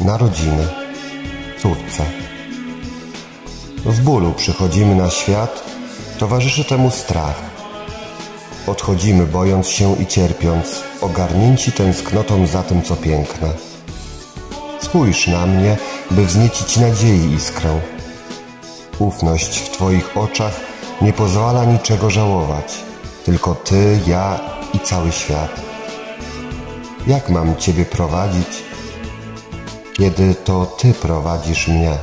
narodziny, córce. W bólu przychodzimy na świat, towarzyszy temu strach. Odchodzimy bojąc się i cierpiąc, ogarnięci tęsknotą za tym, co piękne. Spójrz na mnie, by wzniecić nadziei iskrę. Ufność w Twoich oczach nie pozwala niczego żałować, tylko Ty, ja i cały świat. Jak mam Ciebie prowadzić, kiedy to Ty prowadzisz mnie?